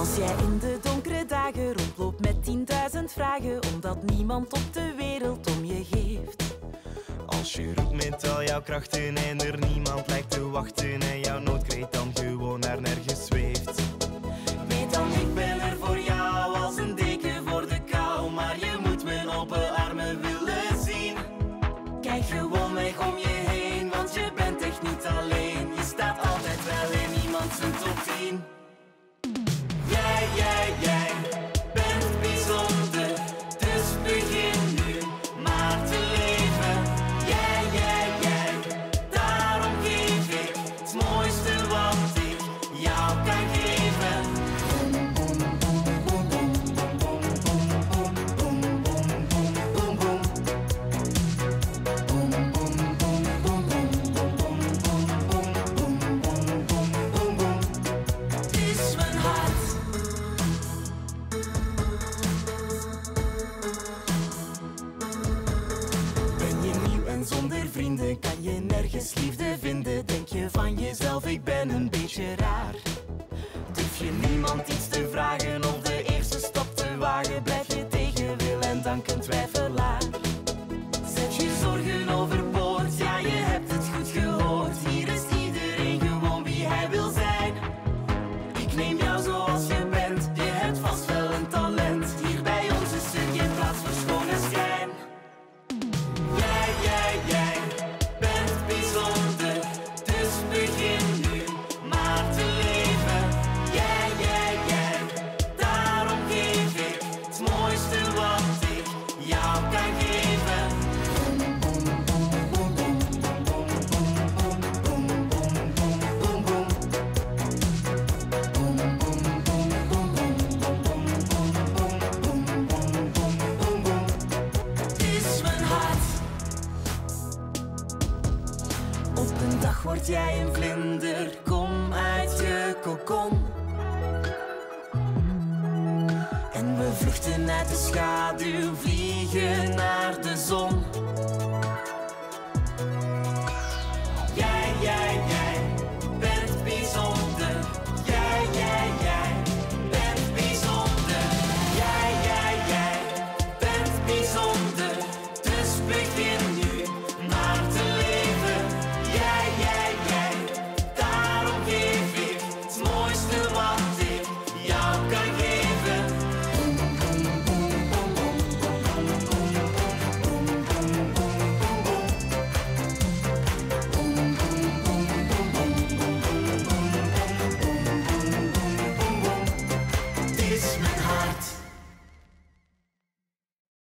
Als jij in de donkere dagen rondloopt met 10.000 vragen, omdat niemand op de wereld om je geeft. Als je roept met al jouw krachten en er niemand lijkt te wachten en jouw noodkreet dan gewoon naar nergens zweeft. Weet dan, ik ben er voor jou als een deken voor de kou, maar je moet mijn open armen willen zien. Kijk gewoon weg om je heen, want je bent echt niet alleen. Je staat altijd wel in iemand zijn top 10. Zonder vrienden, kan je nergens liefde vinden. Denk je van jezelf, ik ben een beetje raar. Durf je niemand iets te vragen of de eerste stap te wagen, blijf je tegen wil en dank een twijfelaar. Op een dag word jij een vlinder, kom uit je kokon. En we vluchten uit de schaduw, vliegen naar de zon.